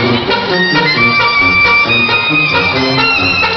Thank you.